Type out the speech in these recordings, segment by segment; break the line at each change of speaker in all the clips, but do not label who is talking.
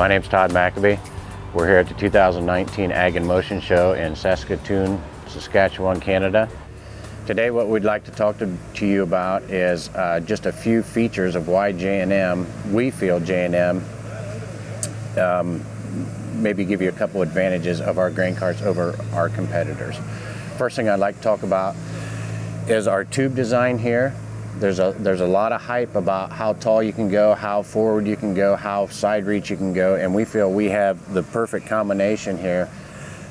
My name's Todd Maccabee. We're here at the 2019 Ag in Motion Show in Saskatoon, Saskatchewan, Canada. Today what we'd like to talk to, to you about is uh, just a few features of why J&M, we feel J&M, um, maybe give you a couple advantages of our grain carts over our competitors. First thing I'd like to talk about is our tube design here. There's a, there's a lot of hype about how tall you can go, how forward you can go, how side reach you can go, and we feel we have the perfect combination here.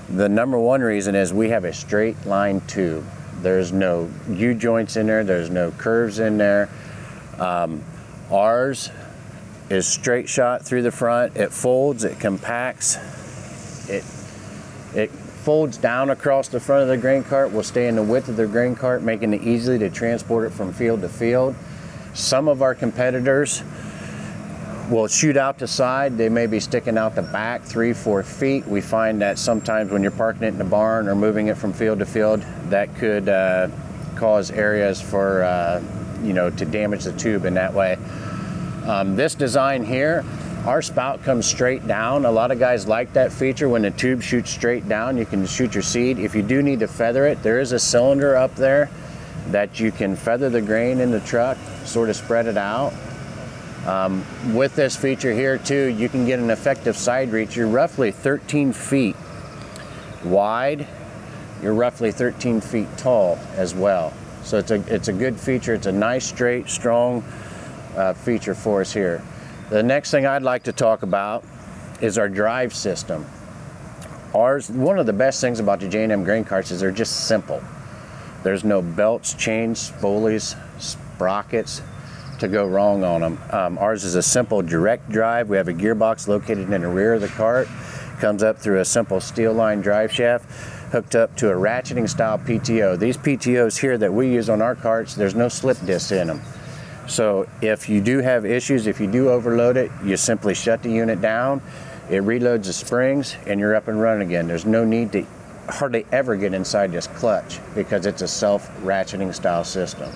The number one reason is we have a straight line tube. There's no U-joints in there, there's no curves in there. Um, ours is straight shot through the front. It folds, it compacts, it, it folds down across the front of the grain cart will stay in the width of the grain cart, making it easy to transport it from field to field. Some of our competitors will shoot out the side. They may be sticking out the back three, four feet. We find that sometimes when you're parking it in the barn or moving it from field to field, that could uh, cause areas for, uh, you know, to damage the tube in that way. Um, this design here, our spout comes straight down. A lot of guys like that feature when the tube shoots straight down. You can shoot your seed. If you do need to feather it, there is a cylinder up there that you can feather the grain in the truck, sort of spread it out. Um, with this feature here too, you can get an effective side reach. You're roughly 13 feet wide. You're roughly 13 feet tall as well. So it's a, it's a good feature. It's a nice, straight, strong uh, feature for us here. The next thing I'd like to talk about is our drive system. Ours, one of the best things about the J&M grain carts is they're just simple. There's no belts, chains, spoolies, sprockets to go wrong on them. Um, ours is a simple direct drive. We have a gearbox located in the rear of the cart. Comes up through a simple steel line drive shaft hooked up to a ratcheting style PTO. These PTOs here that we use on our carts, there's no slip discs in them. So if you do have issues, if you do overload it, you simply shut the unit down, it reloads the springs, and you're up and running again. There's no need to hardly ever get inside this clutch because it's a self-ratcheting style system.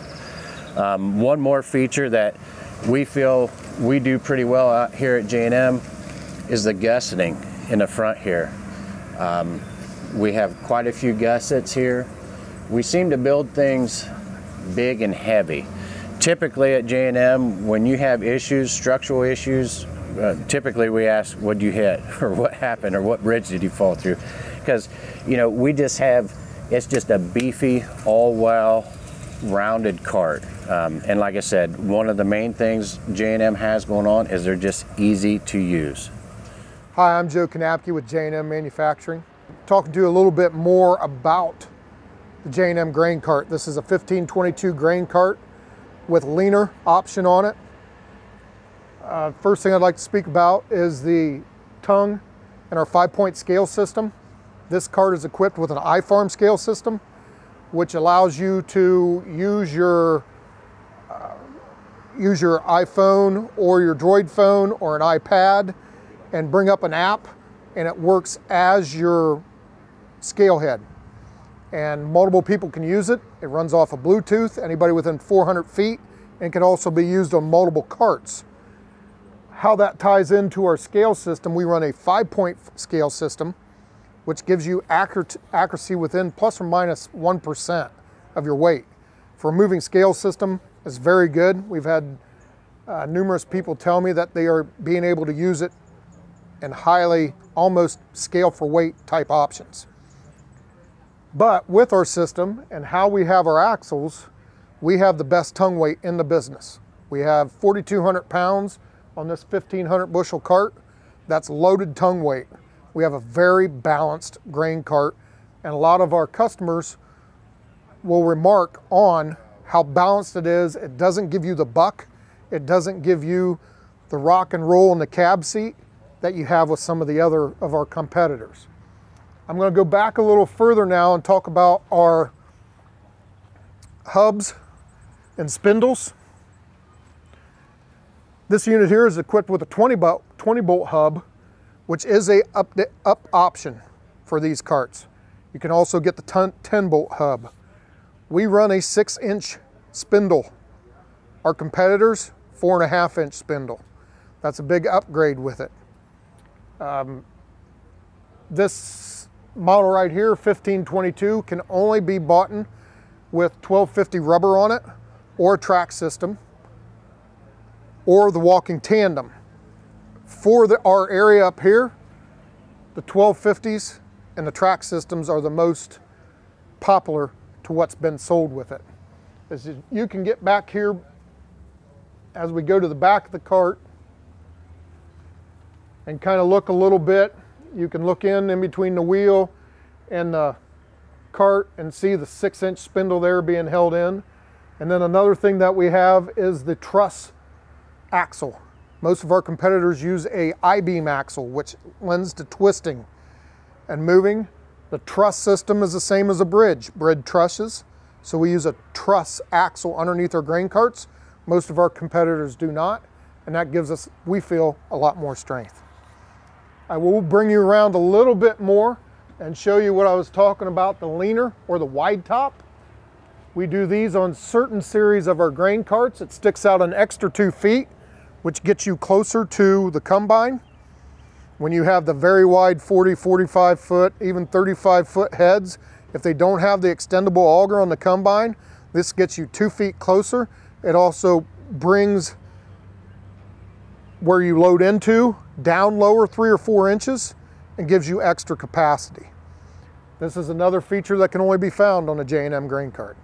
Um, one more feature that we feel we do pretty well out here at J&M is the gusseting in the front here. Um, we have quite a few gussets here. We seem to build things big and heavy typically at J&M, when you have issues, structural issues, uh, typically we ask, what did you hit? Or what happened? Or what bridge did you fall through? Because, you know, we just have, it's just a beefy, all well rounded cart. Um, and like I said, one of the main things J&M has going on is they're just easy to use.
Hi, I'm Joe Kanapke with J&M Manufacturing. Talking to you a little bit more about the J&M grain cart. This is a 1522 grain cart with leaner option on it. Uh, first thing I'd like to speak about is the tongue and our five point scale system. This cart is equipped with an iFarm scale system, which allows you to use your uh, use your iPhone or your Droid phone or an iPad and bring up an app and it works as your scale head and multiple people can use it. It runs off of Bluetooth, anybody within 400 feet, and can also be used on multiple carts. How that ties into our scale system, we run a five point scale system, which gives you accuracy within plus or minus 1 of your weight. For a moving scale system, it's very good. We've had uh, numerous people tell me that they are being able to use it in highly, almost scale for weight type options. But with our system and how we have our axles, we have the best tongue weight in the business. We have 4,200 pounds on this 1,500 bushel cart. That's loaded tongue weight. We have a very balanced grain cart and a lot of our customers will remark on how balanced it is. It doesn't give you the buck. It doesn't give you the rock and roll in the cab seat that you have with some of the other of our competitors. I'm going to go back a little further now and talk about our hubs and spindles. This unit here is equipped with a 20 bolt, 20 bolt hub, which is a up, up option for these carts. You can also get the 10 bolt hub. We run a six inch spindle. Our competitors, four and a half inch spindle. That's a big upgrade with it. Um, this model right here, 1522, can only be bought with 1250 rubber on it or track system or the walking tandem. For the, our area up here, the 1250s and the track systems are the most popular to what's been sold with it. As you can get back here as we go to the back of the cart and kind of look a little bit. You can look in in between the wheel and the cart and see the six inch spindle there being held in. And then another thing that we have is the truss axle. Most of our competitors use a I-beam axle, which lends to twisting and moving. The truss system is the same as a bridge, bridge trusses. So we use a truss axle underneath our grain carts. Most of our competitors do not, and that gives us, we feel, a lot more strength. I will bring you around a little bit more and show you what I was talking about, the leaner or the wide top. We do these on certain series of our grain carts. It sticks out an extra two feet, which gets you closer to the combine. When you have the very wide 40, 45 foot, even 35 foot heads, if they don't have the extendable auger on the combine, this gets you two feet closer. It also brings where you load into down lower three or four inches and gives you extra capacity. This is another feature that can only be found on a J&M grain cart.